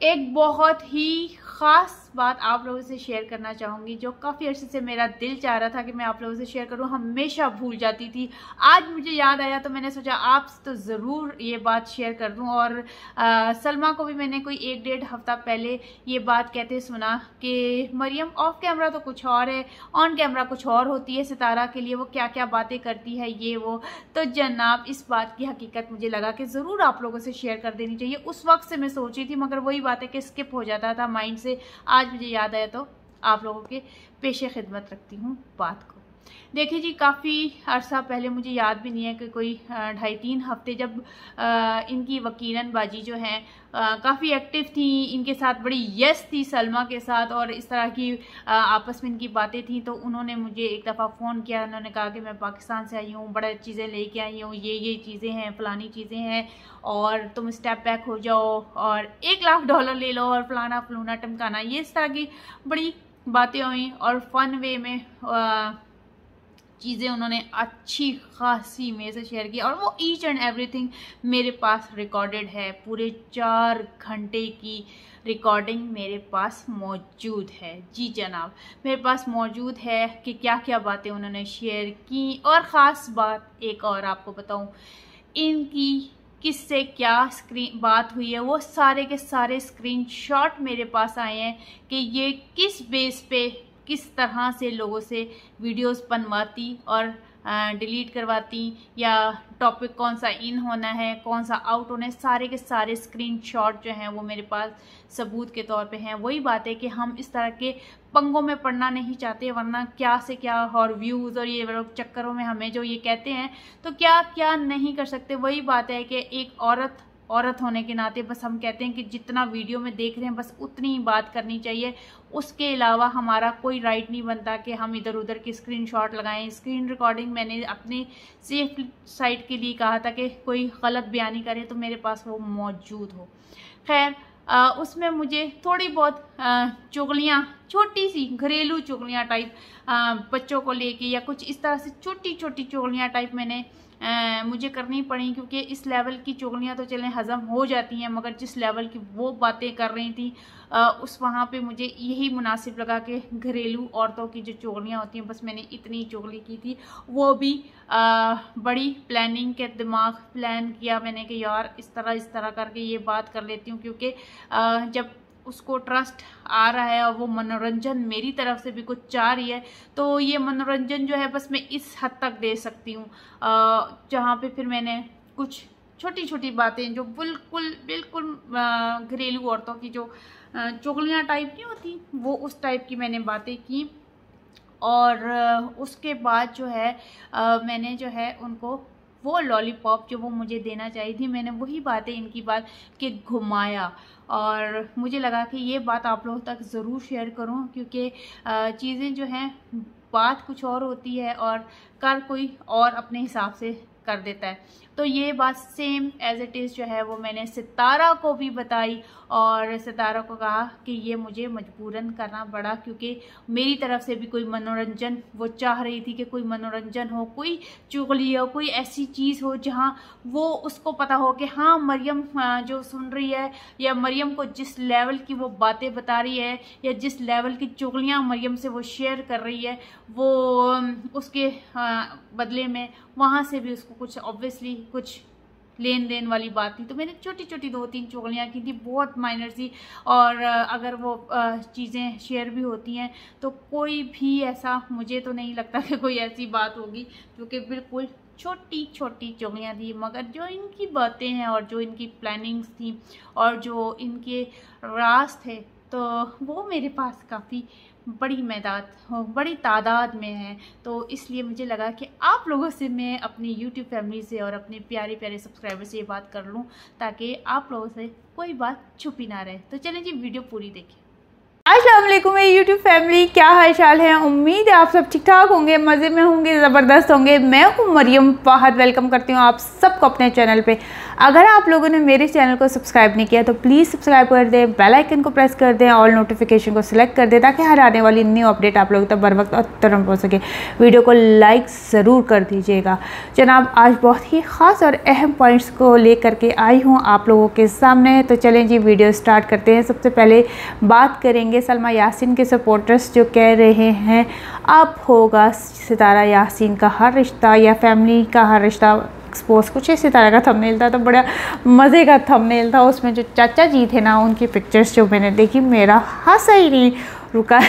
एक बहुत ही ख़ास बात आप लोगों से शेयर करना चाहूँगी जो काफ़ी अर्से से मेरा दिल चाह रहा था कि मैं आप लोगों से शेयर करूँ। हमेशा भूल जाती थी। आज मुझे याद आया तो मैंने सोचा आप तो ज़रूर ये बात शेयर कर दूँ। और आ, सलमा को भी मैंने कोई एक डेढ़ हफ़्ता पहले ये बात कहते सुना कि मरियम ऑफ़ कैमरा तो कुछ और है ऑन कैमरा कुछ और होती है सितारा के लिए वो क्या क्या बातें करती है ये वो। तो जनाब इस बात की हकीकत मुझे लगा कि ज़रूर आप लोगों से शेयर कर देनी चाहिए। उस वक्त से मैं सोची थी मगर वही बात है कि स्किप हो जाता था माइंड से आज मुझे याद आया तो आप लोगों के पेशे खिदमत रखती हूँ बात को। देखिए जी काफ़ी अरसा पहले मुझे याद भी नहीं है कि कोई ढाई तीन हफ़्ते जब आ, इनकी वकीलन बाजी जो है काफ़ी एक्टिव थी इनके साथ बड़ी यस थी सलमा के साथ और इस तरह की आ, आपस में इनकी बातें थी तो उन्होंने मुझे एक दफ़ा फ़ोन किया उन्होंने कहा कि मैं पाकिस्तान से आई हूँ बड़ा चीज़ें लेके आई हूँ ये ये चीज़ें हैं फ़लानी चीज़ें हैं और तुम स्टेप बैक हो जाओ और एक लाख डॉलर ले लो और फलाना फलूना टमकाना ये इस तरह की बड़ी बातें हुई और फ़न वे में आ, चीज़ें उन्होंने अच्छी खासी मेरे से शेयर की और वो ईच एंड एवरीथिंग मेरे पास रिकॉर्डेड है। पूरे चार घंटे की रिकॉर्डिंग मेरे पास मौजूद है। जी जनाब, मेरे पास मौजूद है कि क्या क्या बातें उन्होंने शेयर की और ख़ास बात एक और आपको बताऊँ, इनकी किससे क्या स्क्रीन बात हुई है, वो सारे के सारे स्क्रीनशॉट मेरे पास आए हैं कि ये किस बेस पे किस तरह से लोगों से वीडियोस बनवाती और डिलीट करवाती, या टॉपिक कौन सा इन होना है, कौन सा आउट होना है, सारे के सारे स्क्रीनशॉट जो हैं वो मेरे पास सबूत के तौर पे हैं। वही बात है कि हम इस तरह के पंगों में पढ़ना नहीं चाहते, वरना क्या से क्या और व्यूज़ और ये लोग चक्करों में हमें जो ये कहते हैं तो क्या क्या नहीं कर सकते। वही बात है कि एक औरत औरत होने के नाते बस हम कहते हैं कि जितना वीडियो में देख रहे हैं, बस उतनी ही बात करनी चाहिए। उसके अलावा हमारा कोई राइट नहीं बनता कि हम इधर उधर की स्क्रीनशॉट लगाएँ। स्क्रीन रिकॉर्डिंग मैंने अपने सेफ़ साइट के लिए कहा था कि कोई गलत बयानी करे तो मेरे पास वो मौजूद हो। खैर उसमें मुझे थोड़ी बहुत चुगलियाँ छोटी सी घरेलू चुगलियाँ टाइप बच्चों को लेके या कुछ इस तरह से छोटी छोटी चुगलियाँ टाइप मैंने मुझे करनी पड़ी क्योंकि इस लेवल की चुगलियाँ तो चलें हज़म हो जाती हैं मगर जिस लेवल की वो बातें कर रही थी आ, उस वहाँ पे मुझे यही मुनासिब लगा कि घरेलू औरतों की जो चुगलियाँ होती हैं बस मैंने इतनी चुगली की थी। वो भी आ, बड़ी प्लानिंग के दिमाग प्लान किया मैंने कि यार इस तरह इस तरह करके ये बात कर लेती हूँ क्योंकि जब उसको ट्रस्ट आ रहा है और वो मनोरंजन मेरी तरफ़ से भी कुछ चाह रही है तो ये मनोरंजन जो है बस मैं इस हद तक दे सकती हूँ। जहाँ पे फिर मैंने कुछ छोटी छोटी बातें जो बिल्कुल बिल्कुल घरेलू औरतों की जो चुगलियाँ टाइप की होती, वो उस टाइप की मैंने बातें की। और उसके बाद जो है मैंने जो है उनको वो लॉलीपॉप जो वो मुझे देना चाहिए थी, मैंने वही बातें इनकी बात के घुमाया। और मुझे लगा कि ये बात आप लोगों तक ज़रूर शेयर करूँ, क्योंकि चीज़ें जो हैं, बात कुछ और होती है और कर कोई और अपने हिसाब से कर देता है। तो ये बात सेम एज इट इज़ जो है वो मैंने सितारा को भी बताई और सितारा को कहा कि ये मुझे मजबूरन करना पड़ा क्योंकि मेरी तरफ़ से भी कोई मनोरंजन, वो चाह रही थी कि कोई मनोरंजन हो, कोई चुगली हो, कोई ऐसी चीज़ हो जहाँ वो उसको पता हो कि हाँ मरियम जो सुन रही है या मरियम को जिस लेवल की वो बातें बता रही है या जिस लेवल की चुगलियाँ मरियम से वो शेयर कर रही है, वो उसके बदले में वहाँ से भी उसको कुछ ऑब्वियसली कुछ लेन देन वाली बात थी। तो मैंने छोटी छोटी दो तीन चुगलियाँ की थी, बहुत माइनर सी। और अगर वो चीज़ें शेयर भी होती हैं तो कोई भी ऐसा, मुझे तो नहीं लगता कि कोई ऐसी बात होगी, क्योंकि बिल्कुल छोटी छोटी चुगलियाँ थी। मगर जो इनकी बातें हैं और जो इनकी प्लानिंग्स थी और जो इनके राज थे तो वो मेरे पास काफ़ी बड़ी मैदाद बड़ी तादाद में हैं। तो इसलिए मुझे लगा कि आप लोगों से मैं अपनी यूट्यूब फैमिली से और अपने प्यारे प्यारे सब्सक्राइबर से ये बात कर लूँ, ताकि आप लोगों से कोई बात छुपी ना रहे। तो चलें जी, वीडियो पूरी देखें। असलम यूट्यूब फैमिली, क्या हाल चाल है? उम्मीद है आप सब ठीक ठाक होंगे, मज़े में होंगे, ज़बरदस्त होंगे। मैं हूँ मरियम फाहद वेलकम करती हूँ आप सबको अपने चैनल पे। अगर आप लोगों ने मेरे चैनल को सब्सक्राइब नहीं किया तो प्लीज़ सब्सक्राइब कर दें बेल आइकन को प्रेस कर दें ऑल नोटिफिकेशन को सिलेक्ट कर दें, ताकि हर आने वाली न्यू अपडेट आप लोगों तक बर वक्त और तुरंत पहुँच सके। वीडियो को लाइक ज़रूर कर दीजिएगा। जनाब, आज बहुत ही ख़ास और अहम पॉइंट्स को ले करके आई हूँ आप लोगों के सामने। तो चलें जी वीडियो स्टार्ट करते हैं। सबसे पहले बात करेंगे सलमा यासिन के सपोर्टर्स जो कह रहे हैं, अब होगा सितारा यासिन का हर रिश्ता या फैमिली का हर रिश्ता एक्सपोज कुछ इसी तरह का थंबनेल था तो बड़ा मज़े का थंबनेल था। उसमें जो चाचा जी थे ना, उनकी पिक्चर्स जो मैंने देखी, मेरा हंसा ही नहीं रुका।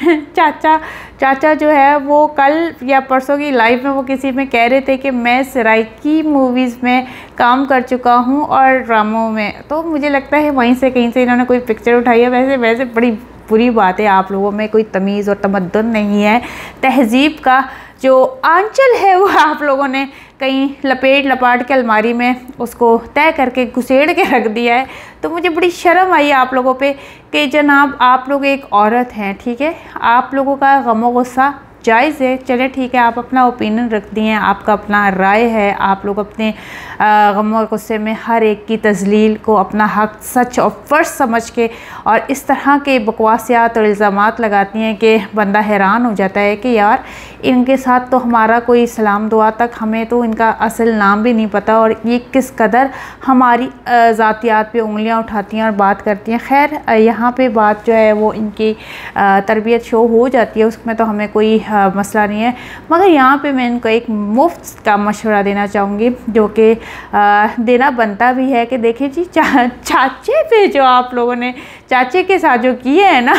चाचा चाचा जो है वो कल या परसों की लाइव में वो किसी में कह रहे थे कि मैं सराइकी मूवीज़ में काम कर चुका हूँ और ड्रामों में। तो मुझे लगता है वहीं से कहीं से इन्होंने कोई पिक्चर उठाई है। वैसे वैसे बड़ी बुरी बात है आप लोगों में कोई तमीज़ और तमद्दन नहीं है। तहज़ीब का जो आंचल है, वो आप लोगों ने कहीं लपेट लपाट के अलमारी में उसको तय करके घुसेड़ के रख दिया है। तो मुझे बड़ी शर्म आई आप लोगों पे कि जनाब आप लोग एक औरत हैं, ठीक है? आप लोगों का गमो गुस्सा जायज़ है। चले ठीक है, आप अपना ओपिनियन रख दिए हैं आपका अपना राय है। आप लोग अपने गम गुस्से में हर एक की तजलील को अपना हक सच और फ़र्ज़ समझ के और इस तरह के बकवासियात और इल्ज़ाम लगाती हैं कि बंदा हैरान हो जाता है कि यार इनके साथ तो हमारा कोई सलाम दुआ तक हमें तो इनका असल नाम भी नहीं पता और ये किस कदर हमारी ज़ातियात पे उंगलियाँ उठाती हैं और बात करती हैं। खैर यहाँ पे बात जो है वो इनकी तरबियत शो हो जाती है उसमें तो हमें कोई मसला नहीं है। मगर यहाँ पे मैं इनको एक मुफ़्त का मशवरा देना चाहूँगी जो कि देना बनता भी है कि देखिए जी चा, चाचे पे जो आप लोगों ने चाचे के साथ जो किए हैं ना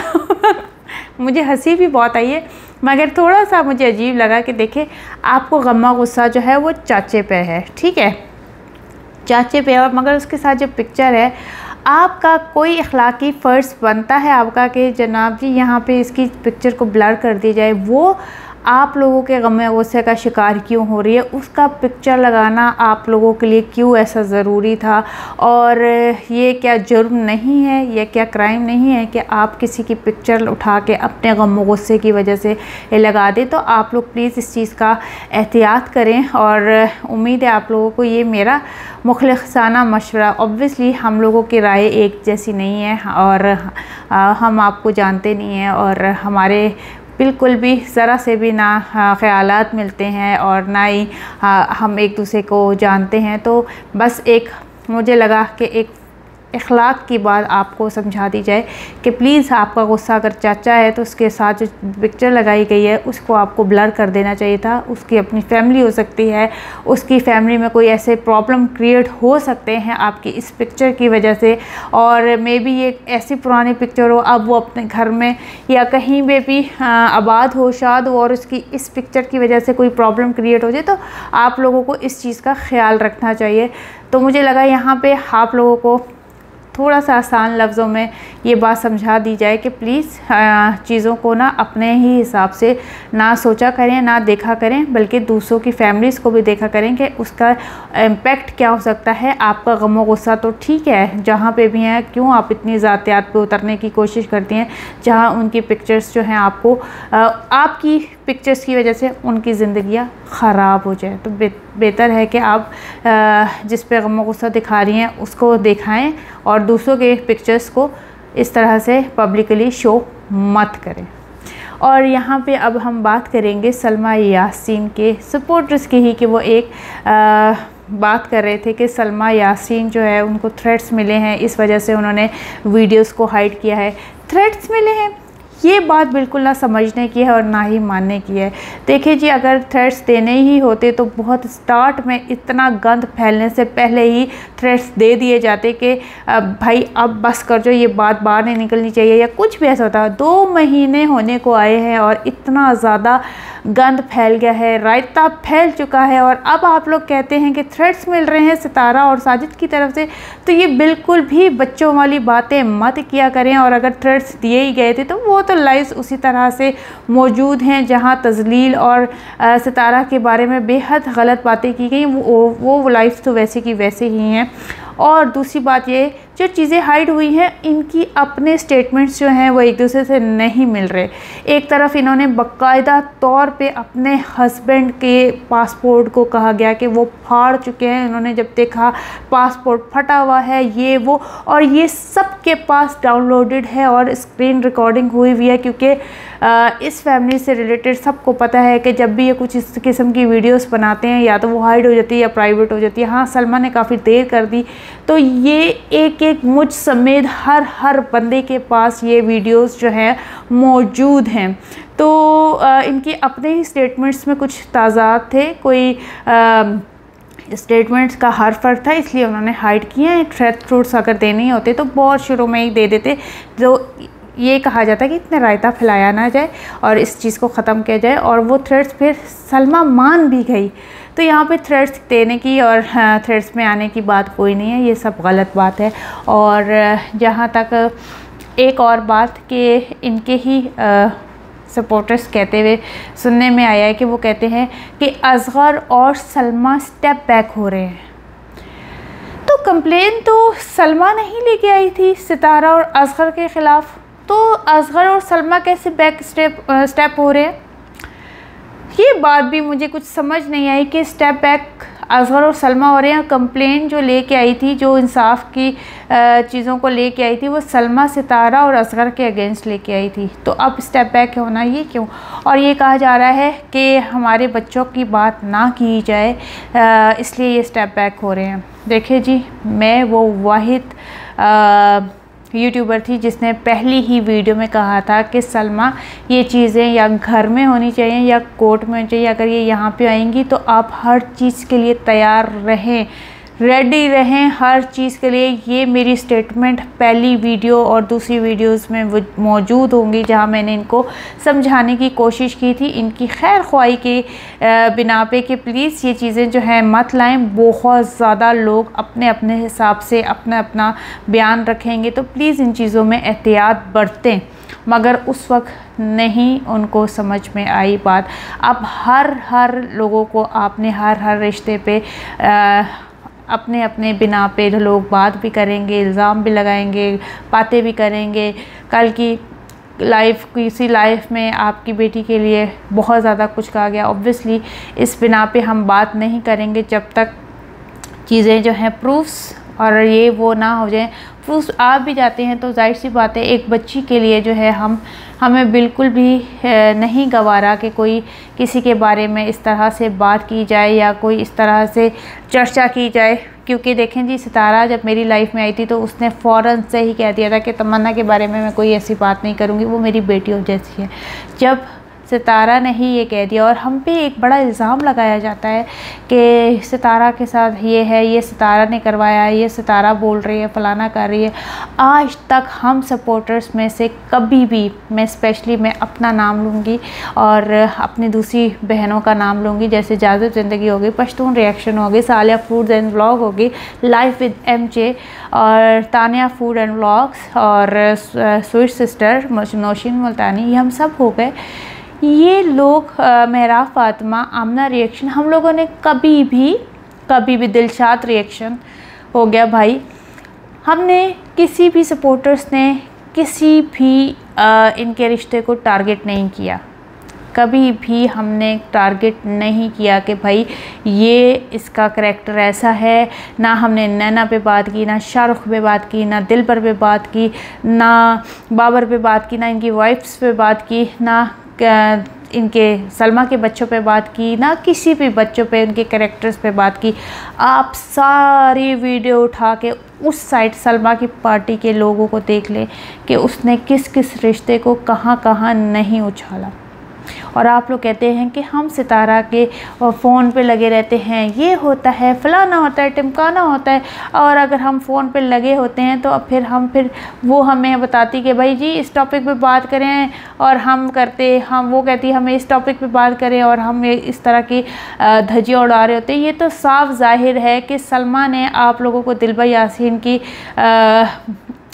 मुझे हँसी भी बहुत आई है, मगर थोड़ा सा मुझे अजीब लगा कि देखे, आपको गम्मा गुस्सा जो है वो चाचे पे है, ठीक है? चाचे पे और मगर उसके साथ जो पिक्चर है, आपका कोई अखलाकी फ़र्ज़ बनता है आपका कि जनाब जी यहाँ पे इसकी पिक्चर को ब्लर कर दी जाए, वो आप लोगों के गम गुस्से का शिकार क्यों हो रही है? उसका पिक्चर लगाना आप लोगों के लिए क्यों ऐसा ज़रूरी था? और ये क्या जुर्म नहीं है? यह क्या क्राइम नहीं है कि आप किसी की पिक्चर उठा के अपने गम गुस्से की वजह से लगा दें? तो आप लोग प्लीज़ इस चीज़ का एहतियात करें और उम्मीद है आप लोगों को ये मेरा मुखलसाना मशवरा। ऑब्वियसली हम लोगों की राय एक जैसी नहीं है और हम आपको जानते नहीं हैं और हमारे बिल्कुल भी ज़रा से भी ना ख़यालात मिलते हैं और ना ही, हम एक दूसरे को जानते हैं। तो बस एक, मुझे लगा कि एक अखलाक की बात आपको समझा दी जाए कि प्लीज़ आपका गुस्सा अगर चाचा है तो उसके साथ जो पिक्चर लगाई गई है, उसको आपको ब्लर कर देना चाहिए था। उसकी अपनी फैमिली हो सकती है, उसकी फैमिली में कोई ऐसे प्रॉब्लम क्रिएट हो सकते हैं आपकी इस पिक्चर की वजह से। और मे बी ये ऐसी पुरानी पिक्चर हो, अब वो अपने घर में या कहीं पर भी आबाद हो, शाद हो और उसकी इस पिक्चर की वजह से कोई प्रॉब्लम क्रिएट हो जाए तो आप लोगों को इस चीज़ का ख्याल रखना चाहिए। तो मुझे लगा यहाँ पे आप लोगों को थोड़ा सा आसान लफ्ज़ों में ये बात समझा दी जाए कि प्लीज़ चीज़ों को ना अपने ही हिसाब से ना सोचा करें, ना देखा करें, बल्कि दूसरों की फैमिलीज़ को भी देखा करें कि उसका इम्पेक्ट क्या हो सकता है। आपका गमो गुस्सा तो ठीक है, जहाँ पे भी हैं, क्यों आप इतनी ज़ातियात पे उतरने की कोशिश करती हैं, जहाँ उनकी पिक्चर्स जो हैं आपको आपकी पिक्चर्स की वजह से उनकी ज़िंदियाँ ख़राब हो जाए। तो बे, बेहतर है कि आप जिस पे गम गुस्सा दिखा रही हैं उसको दिखाएँ और दूसरों के पिक्चर्स को इस तरह से पब्लिकली शो मत करें। और यहाँ पे अब हम बात करेंगे सलमा यासीन के सपोर्टर्स की ही कि वो एक आ, बात कर रहे थे कि सलमा यासीन जो है उनको थ्रेट्स मिले हैं। इस वजह से उन्होंने वीडियोस को हाइड किया है। थ्रेट्स मिले हैं ये बात बिल्कुल ना समझने की है और ना ही मानने की है। देखिए जी, अगर थ्रेड्स देने ही होते तो बहुत स्टार्ट में इतना गंद फैलने से पहले ही थ्रेड्स दे दिए जाते कि भाई, अब बस कर जो, ये बात बाहर नहीं निकलनी चाहिए। या कुछ भी ऐसा होता है दो महीने होने को आए हैं और इतना ज़्यादा गंद फैल गया है रायता फैल चुका है और अब आप लोग कहते हैं कि थ्रेड्स मिल रहे हैं सितारा और साजिद की तरफ़ से। तो ये बिल्कुल भी बच्चों वाली बातें मत किया करें और अगर थ्रेड्स दिए ही गए थे तो वो तो लाइव उसी तरह से मौजूद हैं जहाँ तजलील और आ, सितारा के बारे में बेहद गलत बातें की गई। वो वो लाइव तो वैसे की वैसे ही हैं। और दूसरी बात ये, जो चीज़ें हाइड हुई हैं, इनकी अपने स्टेटमेंट्स जो हैं, वो एक दूसरे से नहीं मिल रहे। एक तरफ़ इन्होंने बाकायदा तौर पे अपने हस्बैंड के पासपोर्ट को कहा गया कि वो फाड़ चुके हैं। इन्होंने जब देखा पासपोर्ट फटा हुआ है, ये, वो, और ये सब के पास डाउनलोडेड है और स्क्रीन रिकॉर्डिंग हुई हुई है, क्योंकि इस फैमिली से रिलेटेड सबको पता है कि जब भी ये कुछ इस किस्म की वीडियोस बनाते हैं या तो वो हाइड हो जाती है या प्राइवेट हो जाती है। हाँ सलमा ने काफ़ी देर कर दी। तो ये एक एक मुझ समेत हर हर बंदे के पास ये वीडियोस जो हैं मौजूद हैं। तो इनके अपने ही स्टेटमेंट्स में कुछ ताज़ात थे। कोई आ, स्टेटमेंट्स का हर फ़र्क था इसलिए उन्होंने हाइड किए हैं। थ्रेड फ्रूट्स अगर देने ही होते तो बहुत शुरू में ही दे देते। जो ये कहा जाता है कि इतना रायता फैलाया ना जाए और इस चीज़ को ख़त्म किया जाए और वो थ्रेड्स फिर सलमा मान भी गई। तो यहाँ पे थ्रेड्स देने की और थ्रेड्स में आने की बात कोई नहीं है, ये सब गलत बात है। और, जहाँ तक एक और बात कि इनके ही सपोर्टर्स कहते हुए सुनने में आया है कि वो कहते हैं कि असगर और सलमा स्टेप बैक हो रहे हैं। तो कंप्लेन तो सलमा नहीं लेके आई थी, सितारा और असगर के ख़िलाफ़ तो असगर और सलमा कैसे बैक स्टेप स्टेप हो रहे हैं? ये बात भी मुझे कुछ समझ नहीं आई कि स्टेप बैक असगर और सलमा हो रहे हैं। कंप्लेन जो लेके आई थी, जो इंसाफ की चीज़ों को लेके आई थी, वो सलमा, सितारा और असगर के अगेंस्ट लेके आई थी। तो अब स्टेप बैक होना ये क्यों? और ये कहा जा रहा है कि हमारे बच्चों की बात ना की जाए इसलिए ये स्टेप बैक हो रहे हैं। देखिए जी, मैं वो वाहिद यूट्यूबर थी जिसने पहली ही वीडियो में कहा था कि सलमा, ये चीज़ें या घर में होनी चाहिए या कोर्ट में होनी चाहिए, अगर ये यहाँ पे आएँगी तो आप हर चीज़ के लिए तैयार रहें। रेडी रहें हर चीज़ के लिए। ये मेरी स्टेटमेंट पहली वीडियो और दूसरी वीडियोस में मौजूद होंगी जहाँ मैंने इनको समझाने की कोशिश की थी। इनकी खैर ख्वाही के बिना पे कि प्लीज़ ये चीज़ें जो हैं मत लाएँ। बहुत ज़्यादा लोग अपने अपने हिसाब से अपना अपना बयान रखेंगे तो प्लीज़ इन चीज़ों में एहतियात बरतें। मगर उस वक्त नहीं उनको समझ में आई बात। अब हर हर लोगों को आपने हर हर रिश्ते पे आ, अपने अपने बिना पे लोग बात भी करेंगे, इल्ज़ाम भी लगाएँगे, बातें भी करेंगे। कल की लाइफ किसी लाइफ में आपकी बेटी के लिए बहुत ज़्यादा कुछ कहा गया। ऑब्वियसली इस बिना पे हम बात नहीं करेंगे जब तक चीज़ें जो हैं प्रूफ्स और ये वो ना हो जाए। प्रूफ्स आ भी जाते हैं तो ज़ाहिर सी बात है, एक बच्ची के लिए जो है हम, हमें बिल्कुल भी नहीं गवारा कि कोई किसी के बारे में इस तरह से बात की जाए या कोई इस तरह से चर्चा की जाए। क्योंकि देखें जी, सितारा जब मेरी लाइफ में आई थी तो उसने फ़ौर से ही कह दिया था कि तमन्ना के बारे में मैं कोई ऐसी बात नहीं करूँगी, वो मेरी बेटियों जैसी है। जब सितारा ने ही ये कह दिया। और हम पे एक बड़ा इल्ज़ाम लगाया जाता है कि सितारा के साथ ये है, ये सितारा ने करवाया, ये सितारा बोल रही है, फ़लाना कर रही है। आज तक हम सपोर्टर्स में से कभी भी, मैं स्पेशली मैं अपना नाम लूँगी और अपनी दूसरी बहनों का नाम लूँगी। जैसे इजाज़त ज़िंदगी होगी पश्तून रिएक्शन होगी सालिया फ़ूड एंड व्लॉग होगी लाइफ विद एम जे और तानिया फ़ूड एंड व्लॉग्स और स्वीट सिस्टर नौशीन मुल्तानी, ये हम सब हो गए। ये लोग मेहरा फातिमा आमना रिएक्शन हम लोगों ने कभी भी कभी भी दिलशाद रिएक्शन हो गया भाई। हमने किसी भी सपोर्टर्स ने किसी भी आ, इनके रिश्ते को टारगेट नहीं किया। कभी भी हमने टारगेट नहीं किया कि भाई ये इसका करेक्टर ऐसा है ना हमने नैना पे बात की ना शाहरुख पे बात की ना दिल पर पे बात की ना बाबर पे बात की ना इनकी वाइफ्स पे बात की ना इनके, सलमा के बच्चों पे बात की, ना किसी भी बच्चों पे उनके करेक्टर्स पे बात की, आप सारी वीडियो उठा के उस साइड सलमा की पार्टी के लोगों को देख लें कि उसने किस किस रिश्ते को कहाँ कहाँ नहीं उछाला। और आप लोग कहते हैं कि हम सितारा के फ़ोन पे लगे रहते हैं। ये होता है, फ़लाना होता है, टिमकाना होता है। और अगर हम फ़ोन पे लगे होते हैं तो अब फिर हम फिर वो हमें बताती कि भाई जी, इस टॉपिक पे बात करें और हम करते, हम वो कहती, हमें इस टॉपिक पे बात करें और हम इस तरह की धजियाँ उड़ा रहे होते हैं। ये तो साफ़ ज़ाहिर है कि सलमा ने आप लोगों को दिलबा यासीन की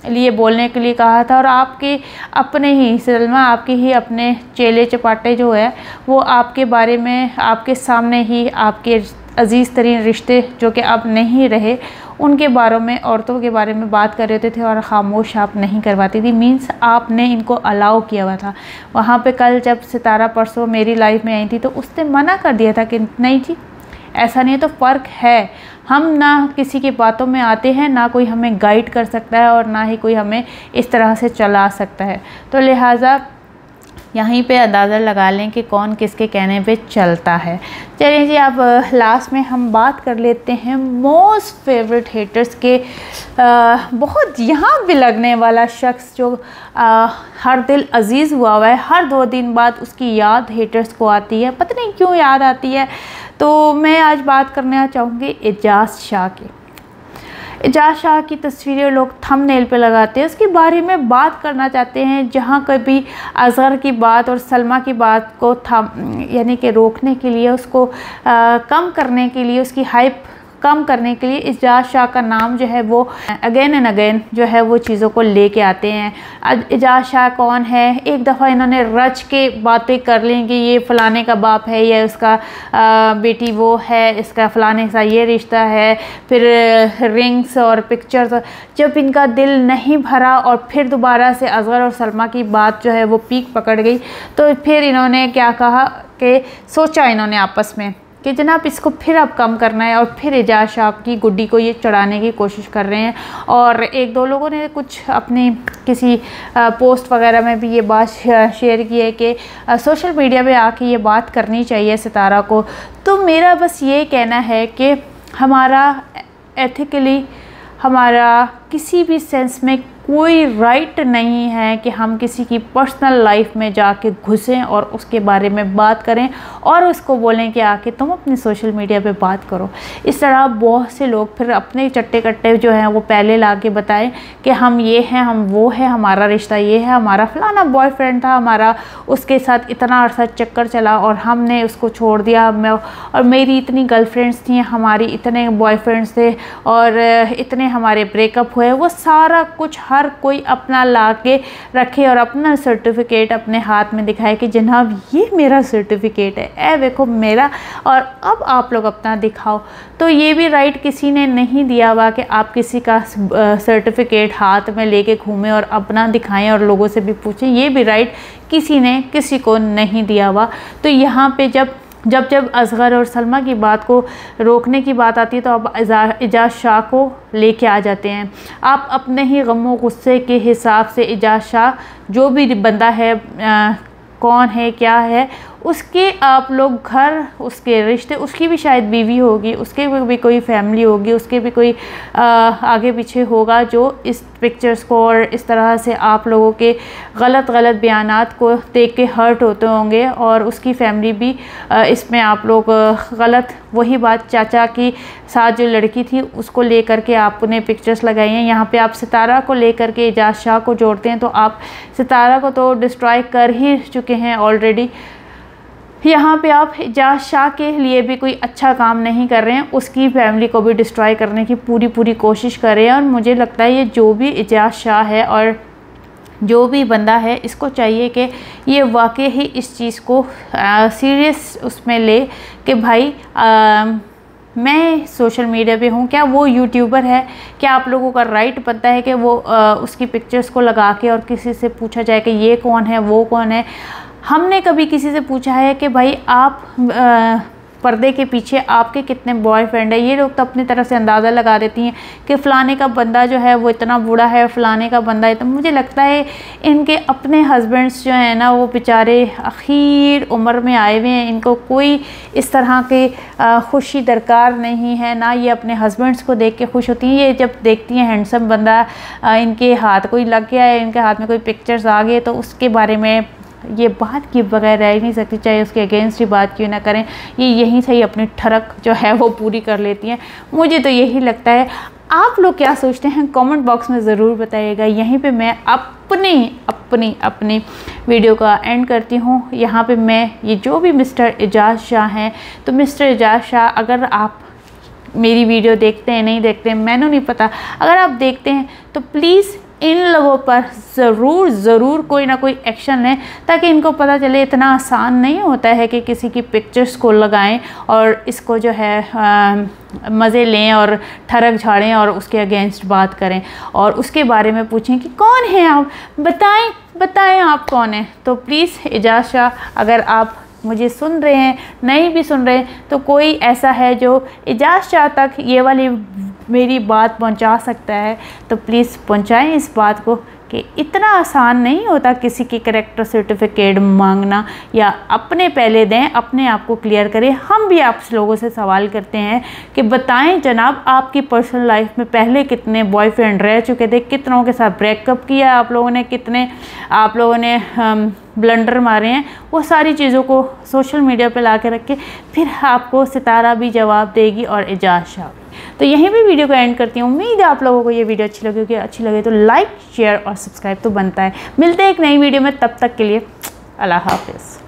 लिए बोलने के लिए कहा था और आपके अपने ही सलमा आपके ही अपने चेले चपाटे जो है, वो आपके बारे में, आपके सामने ही आपके अज़ीज़ तरीन रिश्ते जो कि अब नहीं रहे, उनके बारे में, औरतों के बारे में बात कर रहे थे और खामोश आप नहीं करवाती थी। मीन्स आपने इनको अलाउ किया हुआ था। वहाँ पे कल जब सितारा परसों मेरी लाइफ में आई थी तो उसने मना कर दिया था कि, नहीं जी ऐसा नहीं है तो फ़र्क है। हम ना किसी की बातों में आते हैं, ना कोई हमें गाइड कर सकता है और ना ही कोई हमें इस तरह से चला सकता है। तो लिहाजा यहीं पे अंदाज़ा लगा लें कि कौन किसके कहने पे चलता है। चलिए जी अब लास्ट में हम बात कर लेते हैं मोस्ट फेवरेट हेटर्स के आ, बहुत यहाँ भी लगने वाला शख्स जो आ, हर दिल अज़ीज़ हुआ हुआ है। हर दो दिन बाद उसकी याद हेटर्स को आती है। पता नहीं क्यों याद आती है। तो मैं आज बात करना चाहूँगी एजाज शाह की। एजाज शाह की तस्वीरें लोग थम नेल पर लगाते हैं। उसके बारे में बात करना चाहते हैं जहाँ कभी अजहर की बात और सलमा की बात को थम यानी कि रोकने के लिए उसको आ, कम करने के लिए उसकी हाइप कम करने के लिए इजाज शाह का नाम जो है वो अगेन एंड अगेन जो है वो चीज़ों को लेके आते हैं। एजाज शाह कौन है? एक दफ़ा इन्होंने रच के बातें कर ली कि ये फ़लाने का बाप है या उसका आ, बेटी वो है इसका फ़लाने का ये रिश्ता है फिर रिंग्स और पिक्चर्स जब इनका दिल नहीं भरा और फिर दोबारा से अजहर और सलमा की बात जो है वो पीक पकड़ गई तो फिर इन्होंने क्या कहा कि सोचा इन्होंने आपस में। कि जनाब, इसको फिर अब कम करना है और फिर एजाज शाह की गुड्डी को ये चढ़ाने की कोशिश कर रहे हैं। और एक दो लोगों ने कुछ अपने किसी पोस्ट वगैरह में भी ये बात शेयर की है कि सोशल मीडिया पे आके ये बात करनी चाहिए सितारा को। तो मेरा बस ये कहना है कि हमारा एथिकली हमारा किसी भी सेंस में कोई राइट नहीं है कि हम किसी की पर्सनल लाइफ में जाके घुसें और उसके बारे में बात करें और उसको बोलें कि आके तुम अपने सोशल मीडिया पे बात करो। इस तरह बहुत से लोग फिर अपने चट्टे कट्टे जो हैं वो पहले ला के बताएँ कि हम ये हैं, हम वो है, हमारा रिश्ता ये है, हमारा फलाना बॉयफ्रेंड था, हमारा उसके साथ इतना अर्सा चक्कर चला और हमने उसको छोड़ दिया। मैं और मेरी इतनी गर्लफ्रेंड्स थी, हमारी इतने बॉयफ्रेंड्स थे और इतने हमारे ब्रेकअप हुए वो सारा कुछ हर कोई अपना ला के रखे और अपना सर्टिफिकेट अपने हाथ में दिखाए कि जनाब, ये मेरा सर्टिफिकेट है। ए देखो मेरा और अब आप लोग अपना दिखाओ। तो ये भी राइट किसी ने नहीं दिया हुआ कि आप किसी का सर्टिफिकेट हाथ में लेके घूमें और अपना दिखाएँ और लोगों से भी पूछें। ये भी राइट किसी ने किसी को नहीं दिया हुआ। तो यहाँ पे जब जब जब असगर और सलमा की बात को रोकने की बात आती है तो आप एजाज शाह को लेके आ जाते हैं। आप अपने ही गमो गुस्से के हिसाब से एजाज शाह जो भी बंदा है आ, कौन है क्या है उसके आप लोग घर उसके रिश्ते उसकी भी शायद बीवी होगी उसके भी कोई फैमिली होगी उसके भी कोई आ, आगे पीछे होगा जो इस पिक्चर्स को और इस तरह से आप लोगों के गलत गलत बयान को देख के हर्ट होते होंगे और उसकी फैमिली भी इसमें आप लोग गलत वही बात चाचा की साथ जो लड़की थी उसको लेकर के आपने पिक्चर्स लगाई हैं। यहाँ पे आप सितारा को लेकर के एजाज शाह को जोड़ते हैं तो आप सितारा को तो डिस्ट्रॉय कर ही चुके हैं ऑलरेडी यहाँ पे आप एजाज शाह के लिए भी कोई अच्छा काम नहीं कर रहे हैं उसकी फैमिली को भी डिस्ट्रॉय करने की पूरी पूरी कोशिश कर रहे हैं और मुझे लगता है ये जो भी एजाज शाह है और जो भी बंदा है इसको चाहिए कि ये वाकई ही इस चीज़ को सीरियस उसमें ले कि भाई आ, मैं सोशल मीडिया पे हूँ क्या वो यूट्यूबर है? क्या आप लोगों का राइट पता है कि वो आ, उसकी पिक्चर्स को लगा के और किसी से पूछा जाए कि ये कौन है वो कौन है? हमने कभी किसी से पूछा है कि भाई आप पर्दे के पीछे आपके कितने बॉयफ्रेंड है? ये लोग तो अपनी तरफ़ से अंदाज़ा लगा देती हैं कि फ़लाने का बंदा जो है वो इतना बूढ़ा है, फ़लाने का बंदा है तो मुझे लगता है इनके अपने हस्बैंड्स जो हैं ना, वो बेचारे अखीर उम्र में आए हुए हैं। इनको कोई इस तरह के खुशी दरकार नहीं है, ना ये अपने हस्बैंड्स को देख के खुश होती हैं। ये जब देखती हैं हैंडसम बंदा इनके हाथ कोई लग गया है, इनके हाथ में कोई पिक्चर्स आ गए तो उसके बारे में ये बात की बगैर रह नहीं सकती, चाहे उसके अगेंस्ट ही बात क्यों ना करें। ये यहीं से ही अपनी ठरक जो है वो पूरी कर लेती हैं। मुझे तो यही लगता है, आप लोग क्या सोचते हैं? कमेंट बॉक्स में ज़रूर बताइएगा। यहीं पे मैं अपनी अपनी अपनी वीडियो का एंड करती हूँ। यहाँ पे मैं, ये जो भी मिस्टर एजाज शाह हैं तो मिस्टर एजाज शाह, अगर आप मेरी वीडियो देखते हैं, नहीं देखते हैं, मैंने नहीं पता, अगर आप देखते हैं तो प्लीज़ इन लोगों पर ज़रूर ज़रूर कोई ना कोई एक्शन लें, ताकि इनको पता चले इतना आसान नहीं होता है कि किसी की पिक्चर्स को लगाएँ और इसको जो है मज़े लें और ठरक झाड़ें और उसके अगेंस्ट बात करें। और उसके बारे में पूछें कि कौन है आप? बताएँ बताएँ आप कौन हैं? तो प्लीज़ एजाज शाह, अगर आप मुझे सुन रहे हैं, नहीं भी सुन रहे हैं तो कोई ऐसा है जो एजाज शाह तक ये वाली मेरी बात पहुँचा सकता है तो प्लीज़ पहुंचाएँ इस बात को कि इतना आसान नहीं होता किसी की करेक्टर सर्टिफिकेट मांगना या अपने पहले दें, अपने आप को क्लियर करें। हम भी आप लोगों से सवाल करते हैं कि बताएँ जनाब, आपकी पर्सनल लाइफ में पहले कितने बॉयफ्रेंड रह चुके थे? कितनों के साथ ब्रेकअप किया आप लोगों ने? कितने आप लोगों ने ब्लंडर मारे हैं? वो सारी चीज़ों को सोशल मीडिया पर ला के रख फिर आपको सितारा भी जवाब देगी और एजाज शाह तो यहीं पे वीडियो को एंड करती हूँ। उम्मीद है आप लोगों को ये वीडियो अच्छी लगेगी अच्छी लगे तो लाइक, शेयर और सब्सक्राइब तो बनता है। मिलते हैं एक नई वीडियो में। तब तक के लिए अल्लाह हाफिज़।